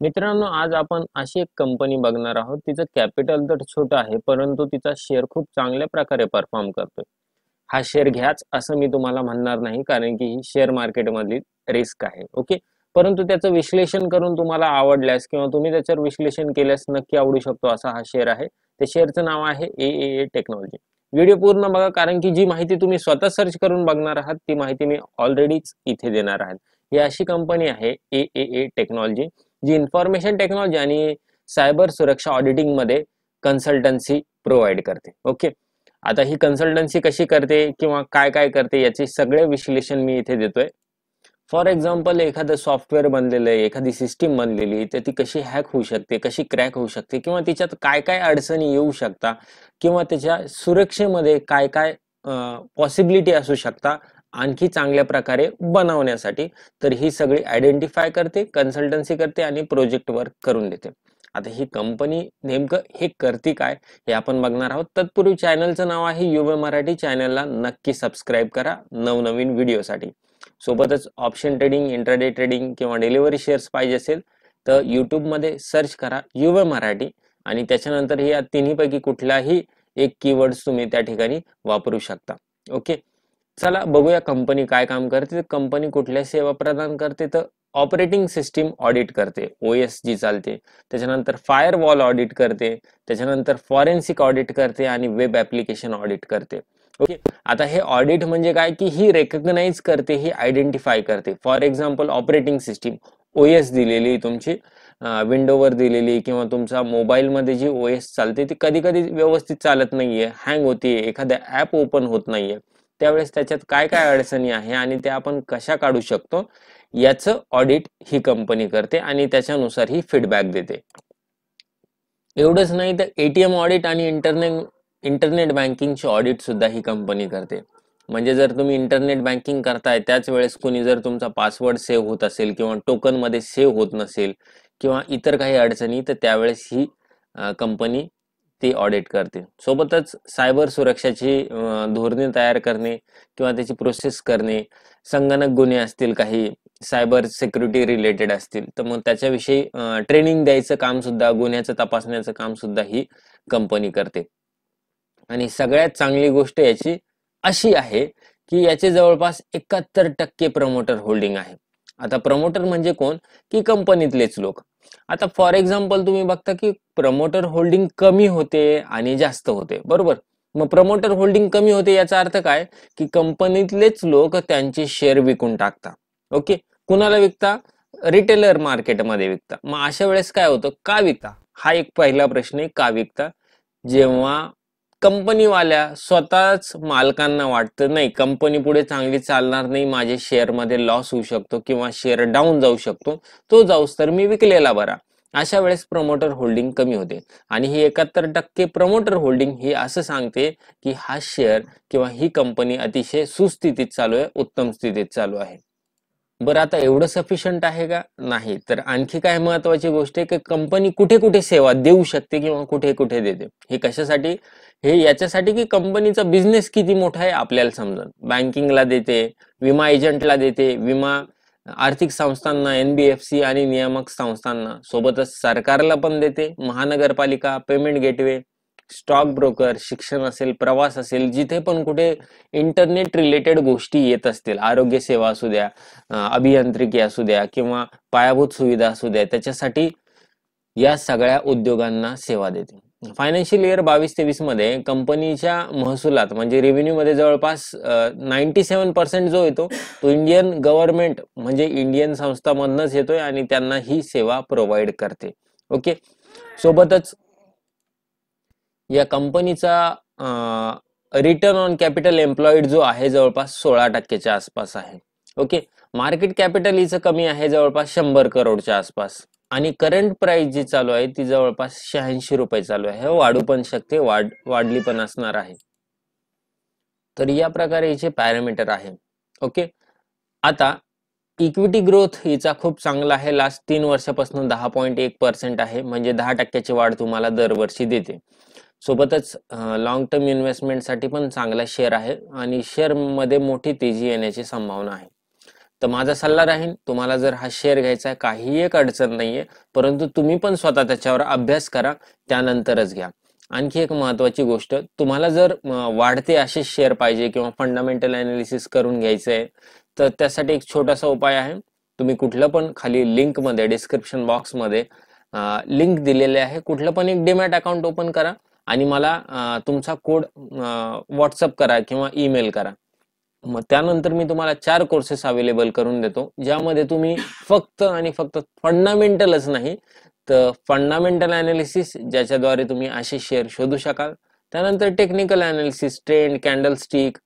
मित्रांनो आज आपण अशी एक कंपनी बघणार आहोत. तिचं कॅपिटल तर छोटं आहे परंतु तिचा शेअर खूप चांगल्या प्रकारे परफॉर्म करतोय. हा शेअर घ्याच असं मी तुम्हाला म्हणणार नाही कारण की ही शेअर मार्केटमधली रिस्क आहे ओके परंतु त्याचं विश्लेषण करून तुम्हाला आवडल्यास किंवा तुम्ही त्याच्यावर विश्लेषण केल्यास नक्की आवडू शकतो असा हा शेअर आहे. त्या शेअरचं नाव आहे ए ए टेक्नॉलॉजी व्हिडिओ पूर्ण बघा कारण की जी माहिती तुम्ही स्वतः सर्च करून बघणार आहात ती माहिती मी ऑलरेडीच इथे देणार आहात ही अशी कंपनी आहे ए ए टेक्नॉलॉजी जी इन्फॉर्मेशन टेक्नॉलॉजी आणि सायबर सुरक्षा ऑडिटिंगमध्ये कन्सल्टन्सी प्रोव्हाइड करते. ओके आता ही कन्सल्टन्सी कशी करते किंवा काय काय करते याचे सगळे विश्लेषण मी इथे देतोय. फॉर एक्झाम्पल एखादं सॉफ्टवेअर बनलेलं आहे एखादी सिस्टीम बनलेली तर ती कशी हॅक होऊ शकते कशी क्रॅक होऊ शकते किंवा तिच्यात काय काय अडचणी येऊ शकता किंवा त्याच्या सुरक्षेमध्ये काय काय पॉसिबिलिटी असू शकता आणखी चांगल्या प्रकारे बनवण्यासाठी तर ही सगळी आयडेंटिफाय करते कन्सल्टन्सी करते आणि प्रोजेक्ट वर्क करून देते. आता ही कंपनी नेमकं हे करते काय हे आपण बघणार आहोत. तत्पूर्वी चॅनलचं नाव आहे युवे मराठी. चॅनलला नक्की सबस्क्राईब करा नवनवीन व्हिडिओसाठी सोबतच ऑप्शन ट्रेडिंग इंटरडे ट्रेडिंग किंवा डिलिव्हरी शेअर्स पाहिजे असेल तर यूट्यूबमध्ये सर्च करा युवे मराठी आणि त्याच्यानंतर या तिन्हीपैकी कुठलाही एक कीवर्ड्स तुम्ही त्या ठिकाणी वापरू शकता. ओके चला बघूया कंपनी काय काम करते कंपनी कुठल्या सेवा प्रदान करते तर ऑपरेटिंग सिस्टीम ऑडिट करते ओ एस जी चालते. त्याच्यानंतर फायर वॉल ऑडिट करते त्याच्यानंतर फॉरेन्सिक ऑडिट करते आणि वेब ऍप्लिकेशन ऑडिट करते. ओके आता हे ऑडिट म्हणजे काय? की ही रेकग्नाइज करते ही आयडेंटिफाय करते. For example operating system O S दिलेली तुमची विंडोवर दिलेली किंवा तुमचा मोबाईलमध्ये जी ओ एस चालते ती कधी कधी व्यवस्थित चालत नाहीये हँग होतीये एखाद्या ऍप ओपन होत नाहीये. त्यावेळेस त्याच्यात काय काय अडचणी आहे आणि त्या आपण कशा काढू शकतो याचं ऑडिट ही कंपनी करते आणि त्याच्यानुसार ही फीडबॅक देते. एवढंच नाही तर एटीएम ऑडिट आणि इंटरनेट इंटरनेट बँकिंगची ऑडिट सुद्धा ही कंपनी करते. म्हणजे जर तुम्ही इंटरनेट बँकिंग करताय त्याच वेळेस कोणी जर तुमचा पासवर्ड सेव्ह होत असेल किंवा टोकनमध्ये सेव्ह होत नसेल किंवा इतर काही अडचणी तर त्यावेळेस ही कंपनी ती ऑडिट करते सोबतच सायबर सुरक्षाची धोरणे तयार करणे किंवा त्याची प्रोसेस करणे संगणक गुन्हे असतील काही सायबर सिक्युरिटी रिलेटेड असतील तर मग त्याच्याविषयी ट्रेनिंग द्यायचं काम सुद्धा गुन्ह्याचं तपासण्याचं काम सुद्धा ही कंपनी करते. आणि सगळ्यात चांगली गोष्ट याची अशी आहे की याचे जवळपास एकाहत्तर टक्के प्रमोटर होल्डिंग आहे. आता प्रमोटर म्हणजे कोण? की कंपनीतलेच लोक. आता फॉर एक्झाम्पल तुम्ही बघता की प्रमोटर होल्डिंग कमी होते आणि जास्त होते. बरोबर? मग प्रमोटर होल्डिंग कमी होते याचा अर्थ काय? की कंपनीतलेच लोक त्यांचे शेअर विकून टाकता ओके कुणाला विकता? रिटेलर मार्केटमध्ये विकता. मग अशा वेळेस काय होतं? का विकता? हा एक पहिला प्रश्न आहे. का विकता? जेव्हा कंपनीवाल्या स्वतःच मालकांना वाटतं नाही कंपनी पुढे चांगली चालणार नाही माझे शेअरमध्ये लॉस होऊ शकतो किंवा शेअर डाऊन जाऊ शकतो तो जाऊस तर मी विकलेला बरा. अशा वेळेस प्रमोटर होल्डिंग कमी होते. आणि ही एकाहत्तर टक्के प्रमोटर होल्डिंग ही असं सांगते की हा शेअर किंवा ही कंपनी अतिशय सुस्थितीत चालू आहे उत्तम स्थितीत चालू आहे. बरं आता एवढं सफिशियंट आहे का? नाही. तर आणखी काय महत्वाची गोष्ट आहे की कंपनी कुठे कुठे सेवा देऊ शकते किंवा कुठे कुठे देते? हे कशासाठी? हे याच्यासाठी की कंपनीचा बिझनेस किती मोठा आहे आपल्याला समजून. बँकिंगला देते विमा एजंटला देते विमा आर्थिक संस्थांना एनबीएफसी आणि नियामक संस्थांना. सोबतच सरकारला पण देते महानगरपालिका पेमेंट गेटवे स्टॉक ब्रोकर शिक्षण असेल प्रवास असेल जिथे पण कुठे इंटरनेट रिलेटेड गोष्टी येत असतील आरोग्य सेवा असू द्या अभियांत्रिकी असू द्या किंवा पायाभूत सुविधा असू द्या त्याच्यासाठी या सगळ्या उद्योगांना सेवा देते. फायनान्शियल इयर बावीस तेवीसमध्ये कंपनीच्या महसुलात म्हणजे रेव्हेन्यू मध्ये जवळपास नाईन्टी सेव्हन पर्सेंट जो येतो तो इंडियन गव्हर्नमेंट म्हणजे इंडियन संस्थामधनच येतोय आणि त्यांना ही सेवा प्रोव्हाइड करते. ओके सोबतच या कंपनीचा रिटर्न ऑन कॅपिटल एम्प्लॉईड जो आहे जवळपास सोळा टक्क्याच्या आसपास आहे. ओके? मार्केट कॅपिटल हिचं कमी आहे जवळपास शंभर करोडच्या आसपास. आणि करंट प्राइस जी चालू आहे ती जवळपास शहाऐंशी रुपये चालू आहे. वाढू पण शकते वाढ वाढली पण असणार आहे. तर या प्रकारे हिचे पॅरामीटर आहे. ओके? आता इक्विटी ग्रोथ हिचा खूप चांगला आहे. लास्ट तीन वर्षापासून दहा पॉईंट एक पर्सेंट आहे. म्हणजे दहा टक्क्याची वाढ तुम्हाला दरवर्षी देते. सोबतच लॉंग टर्म इन्व्हेस्टमेंटसाठी पण चांगला शेअर आहे आणि शेअरमध्ये मोठी तेजी येण्याची संभावना आहे. तर माझा सल्ला राहील तुम्हाला जर हा शेअर घ्यायचा आहे काही एक अडचण नाहीये परंतु तुम्ही पण स्वतः त्याच्यावर अभ्यास करा त्यानंतरच घ्या. आणखी एक महत्वाची गोष्ट तुम्हाला जर वाढते असे शेअर पाहिजे किंवा फंडामेंटल अनालिसिस करून घ्यायचं आहे तर त्यासाठी एक छोटासा उपाय आहे. तुम्ही कुठलं पण खाली लिंकमध्ये डिस्क्रिप्शन बॉक्समध्ये लिंक दिलेले आहे. कुठलं पण एक डिमॅट अकाउंट ओपन करा. आणि मला तुमचा कोड व्हॉट्सअप करा किंवा ईमेल करा. मग त्यानंतर मी तुम्हाला चार कोर्सेस अवेलेबल करून देतो ज्यामध्ये तुम्ही फक्त आणि फक्त फंडामेंटलच नाही तर फंडामेंटल अनालिसिस ज्याच्याद्वारे तुम्ही असे शेअर शोधू शकाल. त्यानंतर technical analysis trend candlestick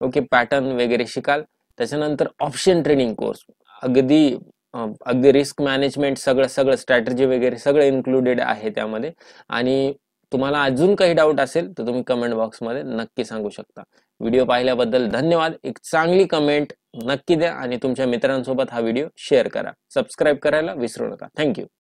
okay pattern वगैरे शिकाल. त्याच्यानंतर ऑप्शन ट्रेनिंग कोर्स अगदी अगदी रिस्क मॅनेजमेंट सगळं सगळं स्ट्रॅटजी वगैरे सगळं इन्क्लुडेड आहे त्यामध्ये. आणि तुम्हाला अजून काही डाऊट असेल तर तुम्ही कमेंट बॉक्समध्ये नक्की सांगू शकता. व्हिडिओ पाहिल्याबद्दल धन्यवाद. एक चांगली कमेंट नक्की द्या आणि तुमच्या मित्रांसोबत हा व्हिडिओ शेअर करा. सबस्क्राईब करायला विसरू नका. थँक्यू